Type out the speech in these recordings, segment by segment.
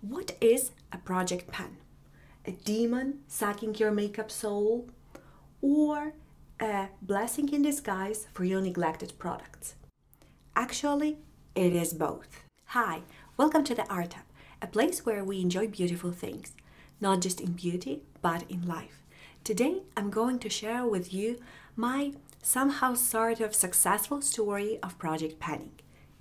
What is a project pan? A demon sucking your makeup soul? Or a blessing in disguise for your neglected products? Actually, it is both. Hi, welcome to the Artup, a place where we enjoy beautiful things, not just in beauty, but in life. Today, I'm going to share with you my somehow sort of successful story of project panning.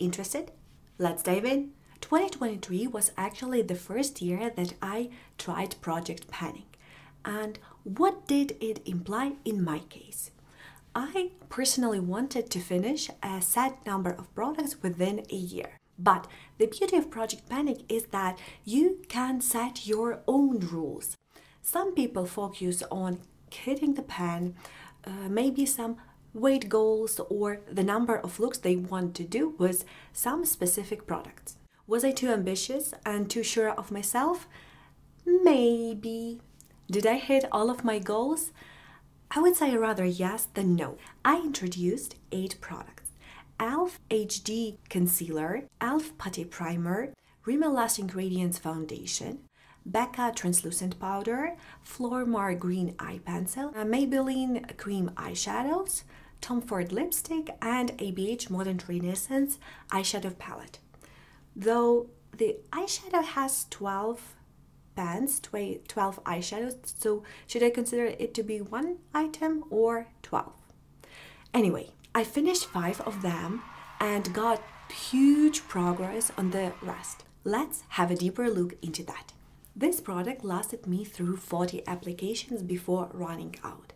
Interested? Let's dive in. 2023 was actually the first year that I tried project panning. And what did it imply in my case? I personally wanted to finish a set number of products within a year. But the beauty of project panning is that you can set your own rules. Some people focus on hitting the pan, uh, maybe some weight goals or the number of looks they want to do with some specific products. Was I too ambitious and too sure of myself? Maybe. Did I hit all of my goals? I would say rather yes than no. I introduced eight products. ELF HD Concealer, ELF Putty Primer, Rimmel Lasting Radiance Foundation, Becca Translucent Powder, Flormar Green Eye Pencil, uh, Maybelline Cream Eyeshadows, Tom Ford Lipstick, and ABH Modern Renaissance Eyeshadow Palette though the eyeshadow has 12 pans 12 eyeshadows so should i consider it to be one item or 12 anyway i finished five of them and got huge progress on the rest. Let's have a deeper look into that. This product lasted me through 40 applications before running out.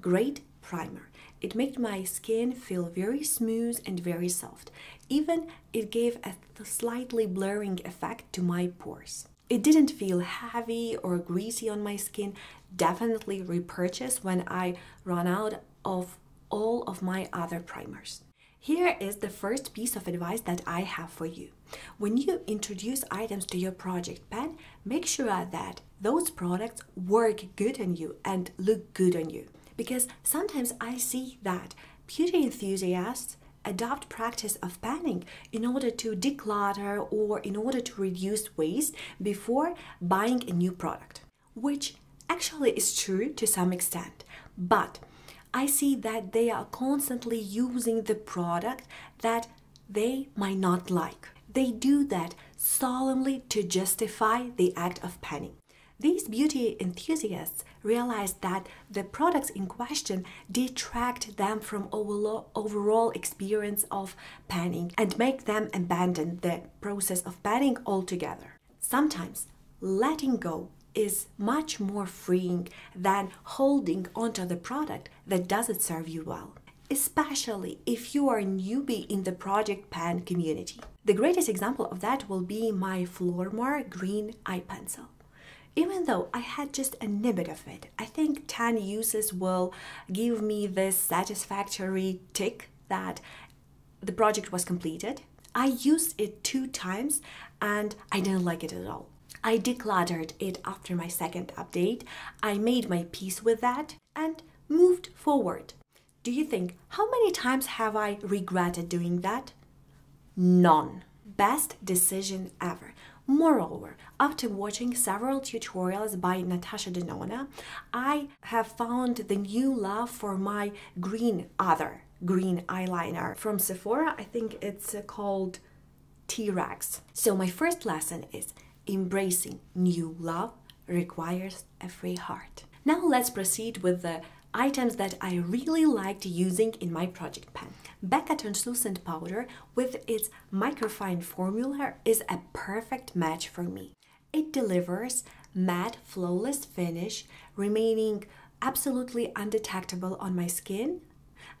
Great primer it made my skin feel very smooth and very soft. Even it gave a slightly blurring effect to my pores. It didn't feel heavy or greasy on my skin. Definitely repurchase when I run out of all of my other primers. Here is the first piece of advice that I have for you. When you introduce items to your project pan, make sure that those products work good on you and look good on you because sometimes I see that beauty enthusiasts adopt practice of panning in order to declutter or in order to reduce waste before buying a new product, which actually is true to some extent. But I see that they are constantly using the product that they might not like. They do that solemnly to justify the act of panning. These beauty enthusiasts realized that the products in question detract them from overall experience of panning and make them abandon the process of panning altogether. Sometimes letting go is much more freeing than holding onto the product that doesn't serve you well especially if you are a newbie in the project pan community. The greatest example of that will be my Flormar green eye pencil even though I had just a nibbit of it. I think 10 uses will give me this satisfactory tick that the project was completed. I used it two times and I didn't like it at all. I decluttered it after my second update. I made my peace with that and moved forward. Do you think how many times have I regretted doing that? None. Best decision ever. Moreover, after watching several tutorials by Natasha Denona, I have found the new love for my green other green eyeliner from Sephora. I think it's uh, called T-Rex. So my first lesson is embracing new love requires a free heart. Now let's proceed with the items that I really liked using in my project pan. Becca Translucent Powder with its microfine formula is a perfect match for me. It delivers matte, flawless finish, remaining absolutely undetectable on my skin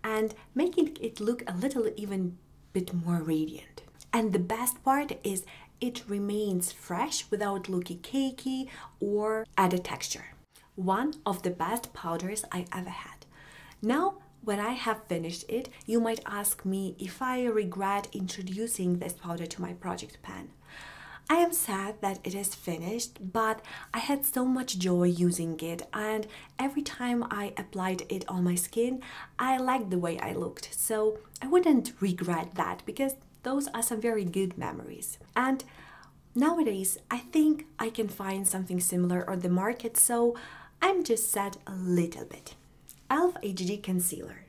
and making it look a little even bit more radiant. And the best part is it remains fresh without looking cakey or added texture one of the best powders I ever had. Now, when I have finished it, you might ask me if I regret introducing this powder to my project pan. I am sad that it is finished, but I had so much joy using it, and every time I applied it on my skin, I liked the way I looked. So I wouldn't regret that because those are some very good memories. And Nowadays, I think I can find something similar on the market, so I'm just sad a little bit. e.l.f. HD Concealer.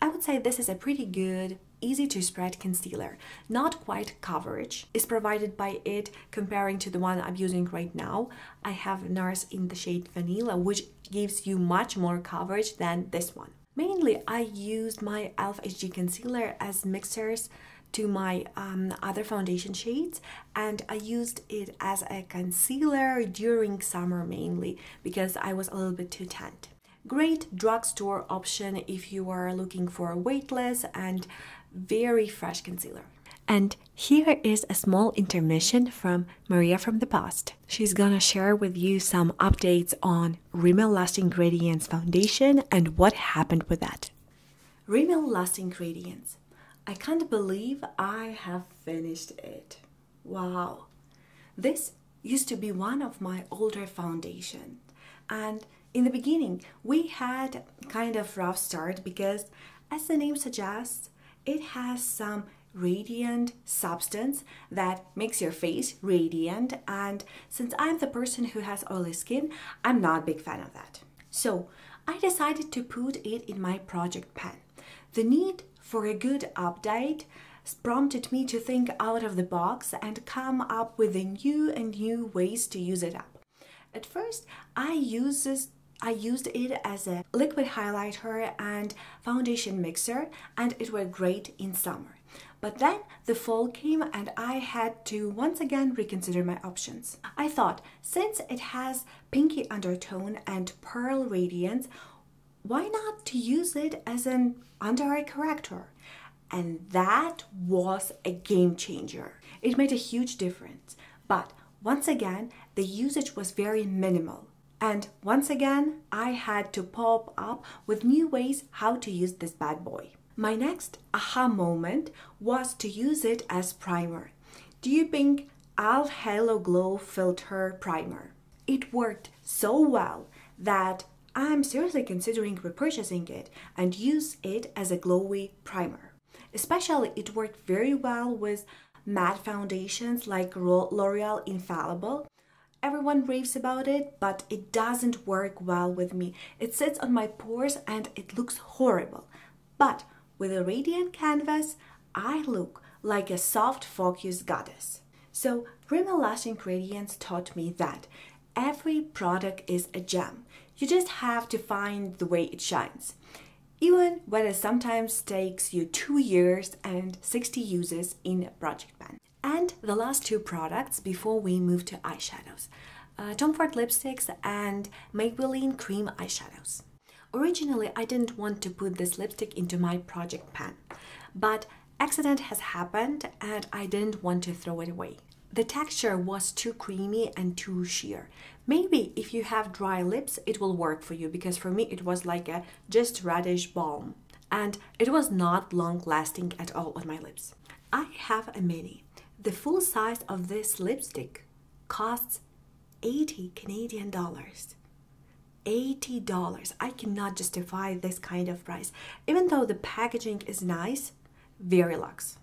I would say this is a pretty good, easy to spread concealer. Not quite coverage is provided by it comparing to the one I'm using right now. I have NARS in the shade Vanilla, which gives you much more coverage than this one. Mainly, I used my e.l.f. HD Concealer as mixers to my um, other foundation shades and I used it as a concealer during summer mainly because I was a little bit too tanned. Great drugstore option if you are looking for a weightless and very fresh concealer. And here is a small intermission from Maria from the past. She's gonna share with you some updates on Rimmel Lasting Radiance foundation and what happened with that. Rimmel Lasting Radiance. I can't believe I have finished it. Wow. This used to be one of my older foundation and in the beginning we had kind of rough start because as the name suggests it has some radiant substance that makes your face radiant. And since I'm the person who has oily skin I'm not a big fan of that. So I decided to put it in my project pan the need for a good update prompted me to think out of the box and come up with a new and new ways to use it up. At first, I used I used it as a liquid highlighter and foundation mixer and it worked great in summer. But then the fall came and I had to once again reconsider my options. I thought since it has pinky undertone and pearl radiance, why not to use it as an under eye corrector? And that was a game changer. It made a huge difference. But once again, the usage was very minimal. And once again, I had to pop up with new ways how to use this bad boy. My next aha moment was to use it as primer. Duping e.l.f. Halo Glow Filter Primer. It worked so well that I'm seriously considering repurchasing it and use it as a glowy primer. Especially it worked very well with matte foundations like L'Oreal Infallible. Everyone raves about it, but it doesn't work well with me. It sits on my pores and it looks horrible. But with a radiant canvas, I look like a soft focus goddess. So Rimmel Lasting Radiance taught me that every product is a gem. You just have to find the way it shines. Even when it sometimes takes you two years and 60 uses in a Project Pan. And the last two products before we move to eyeshadows. Uh, Tom Ford lipsticks and Maybelline cream eyeshadows. Originally, I didn't want to put this lipstick into my project pan, but accident has happened and I didn't want to throw it away the texture was too creamy and too sheer. Maybe if you have dry lips, it will work for you because for me it was like a just radish balm and it was not long lasting at all on my lips. I have a mini. The full size of this lipstick costs 80 Canadian dollars. $80. I cannot justify this kind of price. Even though the packaging is nice, very luxe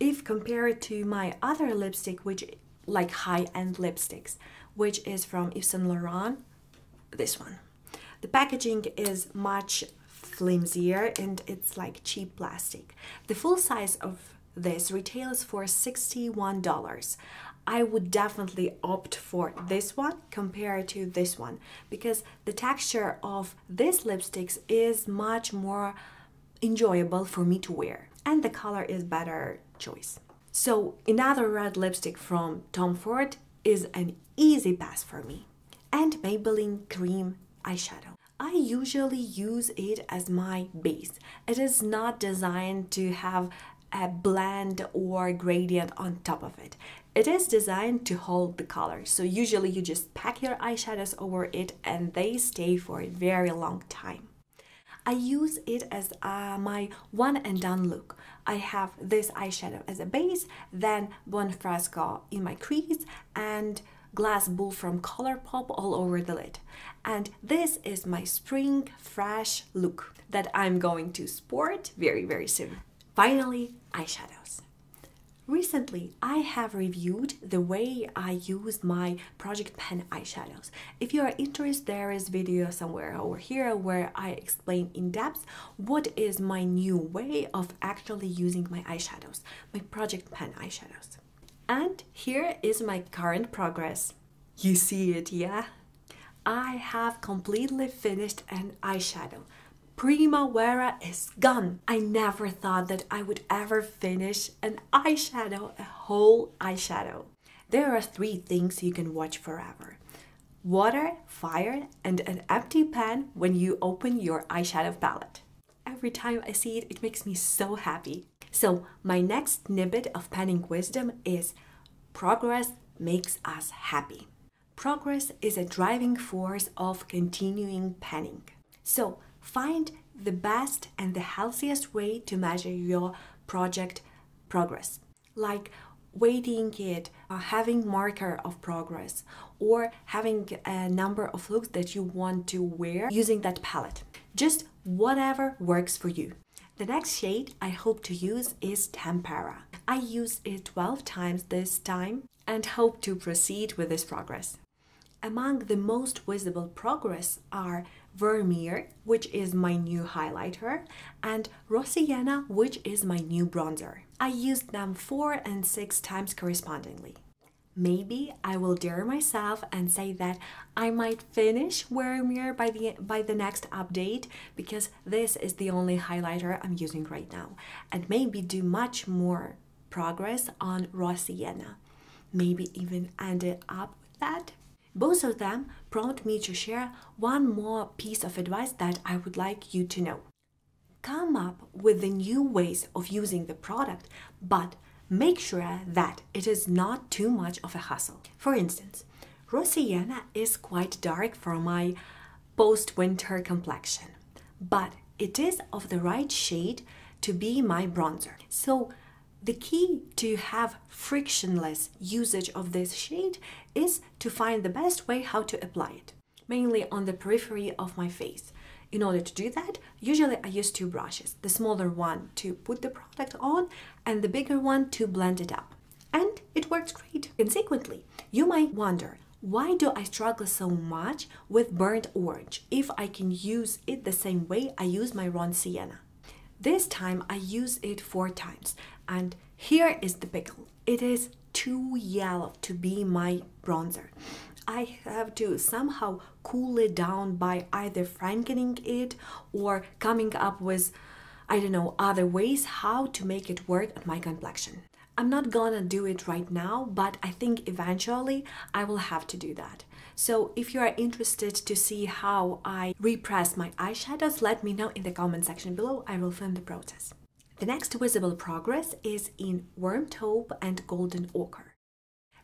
if compared to my other lipstick which like high-end lipsticks which is from Yves Saint Laurent this one the packaging is much flimsier and it's like cheap plastic the full size of this retails for $61 I would definitely opt for this one compared to this one because the texture of this lipsticks is much more enjoyable for me to wear and the color is better choice. So another red lipstick from Tom Ford is an easy pass for me. And Maybelline Cream Eyeshadow. I usually use it as my base. It is not designed to have a blend or gradient on top of it. It is designed to hold the color. So usually you just pack your eyeshadows over it and they stay for a very long time. I use it as uh, my one and done look. I have this eyeshadow as a base, then Buonfresco in my crease and Glass Bull from Colourpop all over the lid. And this is my spring fresh look that I'm going to sport very, very soon. Finally, eyeshadows. Recently, I have reviewed the way I use my Project Pen eyeshadows. If you are interested, there is video somewhere over here where I explain in depth what is my new way of actually using my eyeshadows, my Project Pen eyeshadows. And here is my current progress. You see it, yeah? I have completely finished an eyeshadow. Primavera is gone. I never thought that I would ever finish an eyeshadow, a whole eyeshadow. There are three things you can watch forever water, fire, and an empty pan when you open your eyeshadow palette. Every time I see it, it makes me so happy. So, my next snippet of panning wisdom is progress makes us happy. Progress is a driving force of continuing panning. So, Find the best and the healthiest way to measure your project progress, like weighting it, uh, having marker of progress, or having a number of looks that you want to wear using that palette. Just whatever works for you. The next shade I hope to use is Tempera. I used it 12 times this time and hope to proceed with this progress. Among the most visible progress are Vermeer, which is my new highlighter, and Raw Sienna, which is my new bronzer. I used them four and six times correspondingly. Maybe I will dare myself and say that I might finish Vermeer by the by the next update because this is the only highlighter I'm using right now, and maybe do much more progress on Raw Sienna. Maybe even end it up with that both of them prompt me to share one more piece of advice that I would like you to know. Come up with the new ways of using the product, but make sure that it is not too much of a hassle. For instance, Raw Sienna is quite dark for my post winter complexion, but it is of the right shade to be my bronzer. So the key to have frictionless usage of this shade is to find the best way how to apply it, mainly on the periphery of my face. In order to do that, usually I use two brushes, the smaller one to put the product on and the bigger one to blend it up. And it works great. Consequently, you might wonder, why do I struggle so much with burnt orange if I can use it the same way I use my Raw Sienna? This time I use it four times and here is the pickle. It is too yellow to be my bronzer. I have to somehow cool it down by either frankening it or coming up with, I don't know, other ways how to make it work on my complexion. I'm not gonna do it right now, but I think eventually I will have to do that. So if you are interested to see how I repress my eyeshadows, let me know in the comment section below. I will film the process. The next visible progress is in Warm Taupe and Golden Ochre.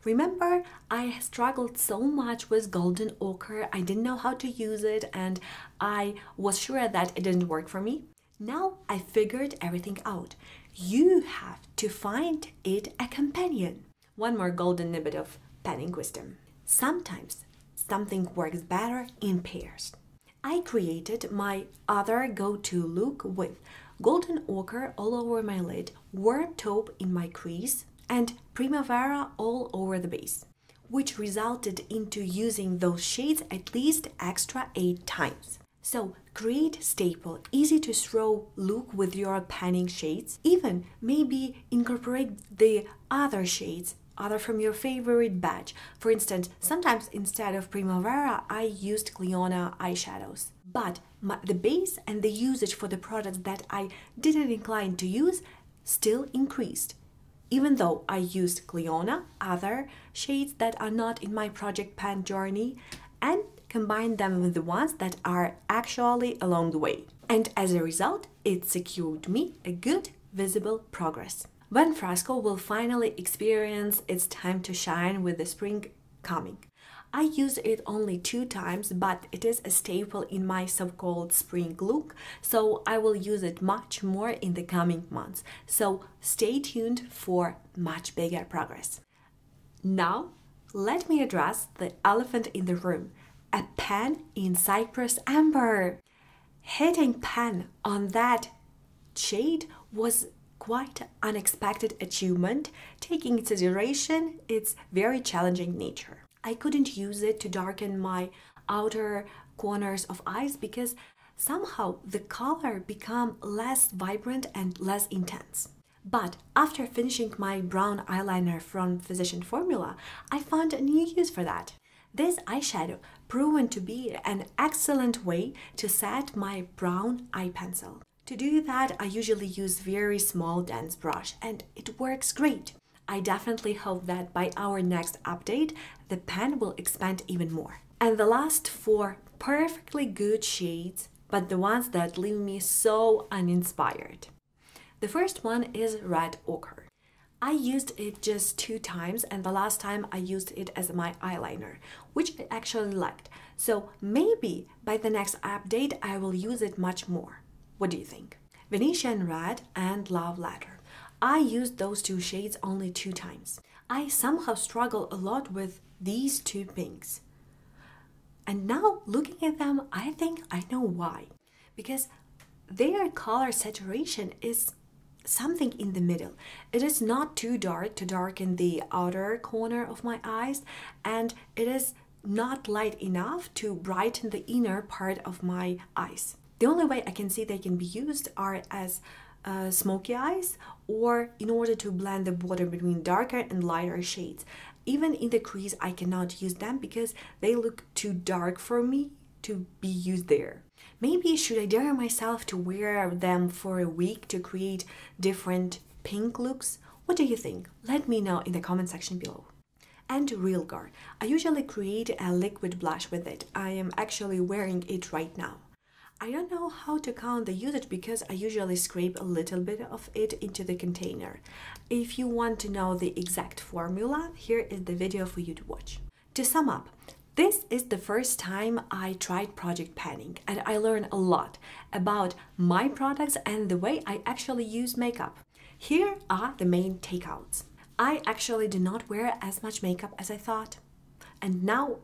Remember, I struggled so much with Golden Ochre, I didn't know how to use it and I was sure that it didn't work for me. Now I figured everything out. You have to find it a companion. One more golden nugget of penning wisdom. Sometimes something works better in pairs. I created my other go-to look with golden ochre all over my lid, warm taupe in my crease, and primavera all over the base, which resulted into using those shades at least extra 8 times. So create staple, easy to throw look with your panning shades. Even maybe incorporate the other shades other from your favorite batch. For instance, sometimes instead of Primavera, I used Cleona eyeshadows. But my, the base and the usage for the products that I didn't incline to use still increased. Even though I used Cleona, other shades that are not in my project pan journey, and combined them with the ones that are actually along the way. And as a result, it secured me a good visible progress Buon Fresco will finally experience its time to shine with the spring coming. I use it only two times, but it is a staple in my so-called spring look, so I will use it much more in the coming months. So stay tuned for much bigger progress. Now, let me address the elephant in the room, a pen in Cyprus Umber. Hitting pen on that shade was quite unexpected achievement, taking into consideration its very challenging nature. I couldn't use it to darken my outer corners of eyes because somehow the color become less vibrant and less intense. But after finishing my brown eyeliner from Physician Formula, I found a new use for that. This eyeshadow proven to be an excellent way to set my brown eye pencil. To do that, I usually use very small dense brush and it works great. I definitely hope that by our next update, the pen will expand even more. And the last four perfectly good shades, but the ones that leave me so uninspired. The first one is Red Ochre. I used it just two times, and the last time I used it as my eyeliner, which I actually liked. So maybe by the next update, I will use it much more. What do you think? Venetian Red and Love Letter. I used those two shades only two times. I somehow struggle a lot with these two pinks. And now looking at them, I think I know why. Because their color saturation is something in the middle. It is not too dark to darken the outer corner of my eyes, and it is not light enough to brighten the inner part of my eyes. The only way I can see they can be used are as uh, smoky eyes or in order to blend the border between darker and lighter shades. Even in the crease, I cannot use them because they look too dark for me to be used there. Maybe should I dare myself to wear them for a week to create different pink looks? What do you think? Let me know in the comment section below. And Realgar. I usually create a liquid blush with it. I am actually wearing it right now. I don't know how to count the usage because I usually scrape a little bit of it into the container. If you want to know the exact formula, here is the video for you to watch. To sum up, this is the first time I tried project panning and I learned a lot about my products and the way I actually use makeup. Here are the main takeouts. I actually do not wear as much makeup as I thought. And now,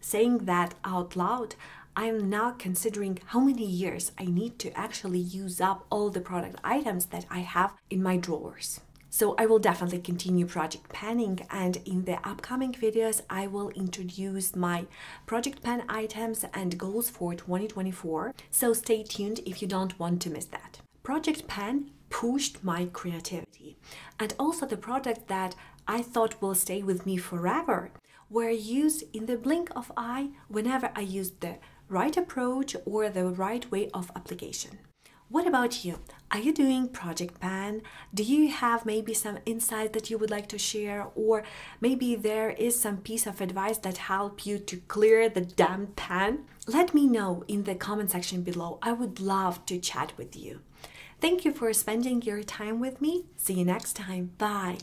saying that out loud, I am now considering how many years I need to actually use up all the product items that I have in my drawers. So I will definitely continue project panning and in the upcoming videos I will introduce my project pan items and goals for 2024. So stay tuned if you don't want to miss that. Project pan pushed my creativity and also the products that I thought will stay with me forever were used in the blink of eye whenever I used the right approach or the right way of application. What about you? Are you doing Project Pan? Do you have maybe some insight that you would like to share? Or maybe there is some piece of advice that help you to clear the damn pan? Let me know in the comment section below. I would love to chat with you. Thank you for spending your time with me. See you next time. Bye.